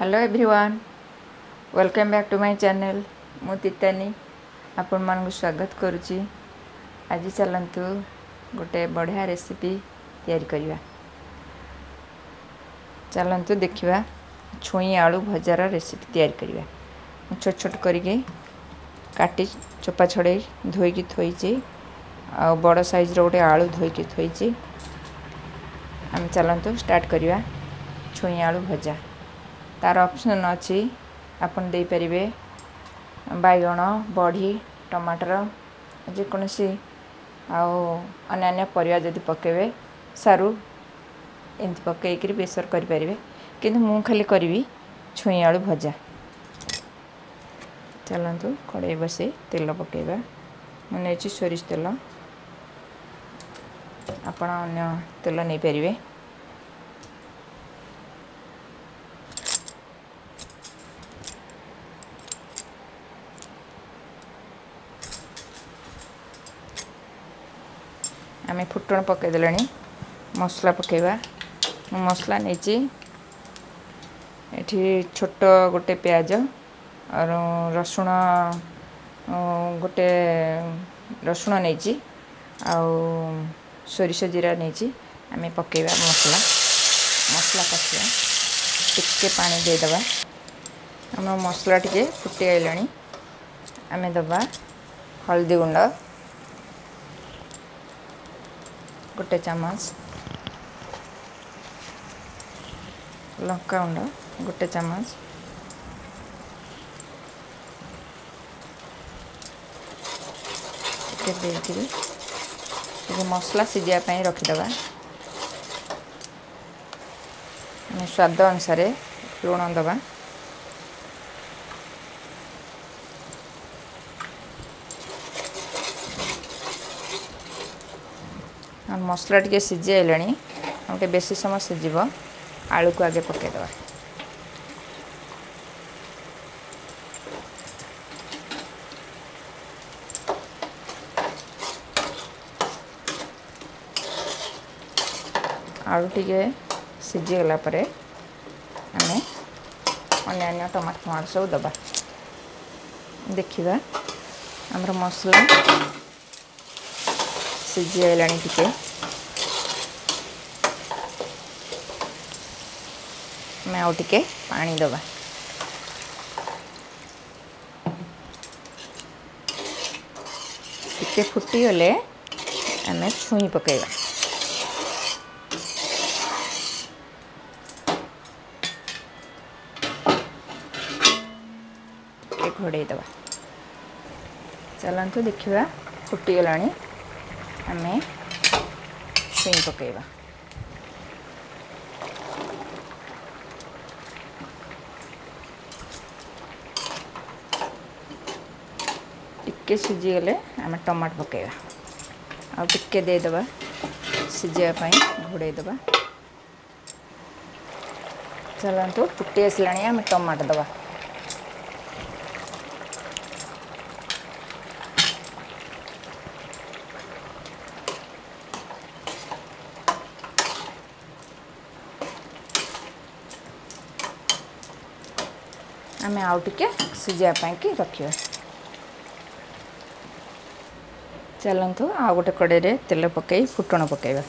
hello everyone welcome back to my channel तीतानी आपण मान स्वागत करुच्ची आज चलतु गोटे बढ़िया रेसीपी या चलतु देखा छुई आलु भजार रेसीपी या छोट छोट करके काटी चोपा छड़े धोईक थोचे आ बड़ सैज्र गोटे आलु धोईक थोचे आम चलतु स्टार्ट छुई आलु भजा ତାର ଅପସନ୍ ଅଛି ଆପଣ ଦେଇପାରିବେ ବାଇଗଣ ବଢ଼ି ଟମାଟର ଯେକୌଣସି ଆଉ ଅନ୍ୟାନ୍ୟ ପରିବା ଯଦି ପକାଇବେ ସାରୁ ଏମିତି ପକାଇକିରି ବେସର କରିପାରିବେ କିନ୍ତୁ ମୁଁ ଖାଲି କରିବି ଛୁଇଁ ଆଳୁ ଭଜା ଚାଲନ୍ତୁ କଡ଼େଇ ବସାଇ ତେଲ ପକାଇବା ମୁଁ ନେଇଛି ସୋରିଷ ତେଲ ଆପଣ ଅନ୍ୟ ତେଲ ନେଇପାରିବେ আমি ଫୁଟଣ ପକାଇଦେଲେଣି ମସଲା ପକାଇବା ମୁଁ ମସଲା ନେଇଛି ଏଠି ଛୋଟ ଗୋଟେ ପିଆଜ ରସୁଣ ଗୋଟେ ରସୁଣ ନେଇଛି ଆଉ ସୋରିଷ ଜିରା ନେଇଛି ଆମେ ପକାଇବା ମସଲା ମସଲା କଷିବା ଟିକେ ପାଣି ଦେଇଦେବା ଆମ ମସଲା ଟିକେ ଫୁଟିଗଲାଣି ଆମେ ଦେବା ହଳଦୀ ଗୁଣ୍ଡ ଗୋଟେ ଚାମଚ ଲଙ୍କାଗୁଣ୍ଡ ଗୋଟେ ଚାମଚ ଟିକେ ଦେଇକିରି ଟିକେ ମସଲା ସିଝିବା ପାଇଁ ରଖିଦେବା ସ୍ୱାଦ ଅନୁସାରେ ଲୁଣ ଦେବା मसला टी सीझे बेस समय सीझे आलू को आगे पकईद आलू टी सीझीगला टमाटो मार सब दबा देखा आमर मसला ସିଝି ଆସିଲାଣି ଟିକେ ଆମେ ଆଉ ଟିକେ ପାଣି ଦେବା ଟିକେ ଫୁଟିଗଲେ ଆମେ ଛୁଇଁ ପକାଇବା ଟିକେ ଘୋଡ଼େଇ ଦେବା ଚାଲନ୍ତୁ ଦେଖିବା ଫୁଟିଗଲାଣି ame shinko keva टे सुझीगले आम टमाट पक आद सीझेप घोड़ेद चलत फुटी आसाना आम टमाट दवा ଆମେ ଆଉ ଟିକେ ସିଝିବା ପାଇଁକି ରଖିବା ଚାଲନ୍ତୁ ଆଉ ଗୋଟେ କଡ଼େଇରେ ତେଲ ପକାଇ ଫୁଟଣ ପକାଇବା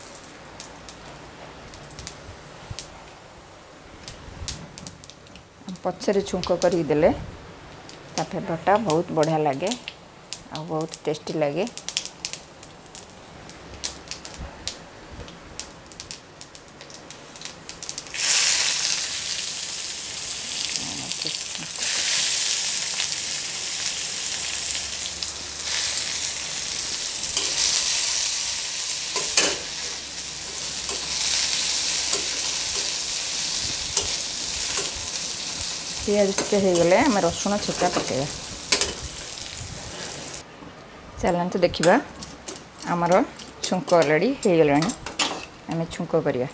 ପଛରେ ଛୁଙ୍କ କରିକି ଦେଲେ ତା ଫ୍ଲେଭରଟା ବହୁତ ବଢ଼ିଆ ଲାଗେ ଆଉ ବହୁତ ଟେଷ୍ଟି ଲାଗେ করছি ପିଆଜ ଟିକେ ହେଇଗଲେ ଆମେ ରସୁଣ ଛେଚା ପକାଇବା ଚାଲନ୍ତୁ ଦେଖିବା ଆମର ଛୁଙ୍କ ଅଲରେଡ଼ି ହେଇଗଲାଣି ଆମେ ଛୁଙ୍କ କରିବା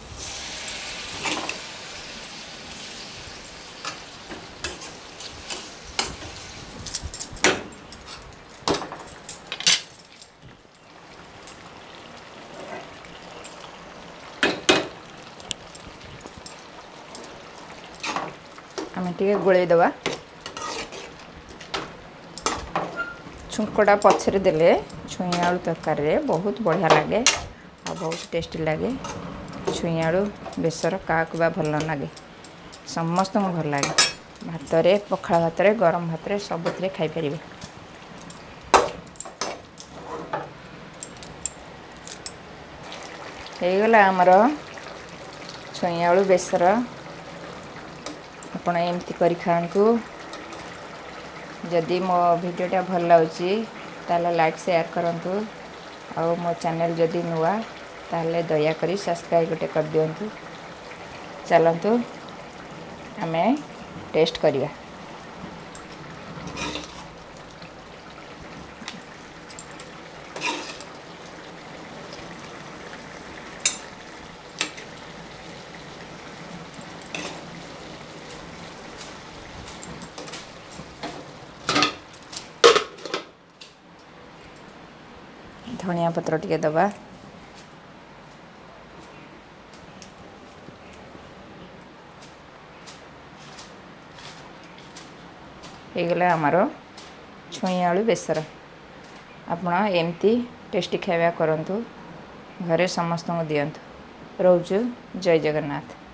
ଟିକେ ଗୋଳେଇ ଦେବା ଛୁଙ୍କଟା ପଛରେ ଦେଲେ ଛୁଇଁ ଆଳୁ ତରକାରୀରେ ବହୁତ ବଢ଼ିଆ ଲାଗେ ଆଉ ବହୁତ ଟେଷ୍ଟି ଲାଗେ ଛୁଇଁ ଆଳୁ ବେସର କାହାକୁ ବା ଭଲ ଲାଗେ ସମସ୍ତଙ୍କୁ ଭଲ ଲାଗେ ଭାତରେ ପଖାଳ ଭାତରେ ଗରମ ଭାତରେ ସବୁଥିରେ ଖାଇପାରିବେ ହେଇଗଲା ଆମର ଛୁଇଁ ଆଳୁ ବେସର आपती कर जदि मो भिडा भल लगुच लाइक सेयार करूँ आउ मो चेल जदि नुआ ताल दयाक सब्सक्राइब गोटे कर दिंतु चलतु आम टेस्ट करवा ଧନିଆ ପତ୍ର ଟିକେ ଦେବା ହେଇଗଲା ଆମର ଛୁଇଁ ଆଳୁ ବେସର ଆପଣ ଏମିତି ଟେଷ୍ଟି ଖାଇବା କରନ୍ତୁ ଘରେ ସମସ୍ତଙ୍କୁ ଦିଅନ୍ତୁ ରହୁଛୁ ଜୟ ଜଗନ୍ନାଥ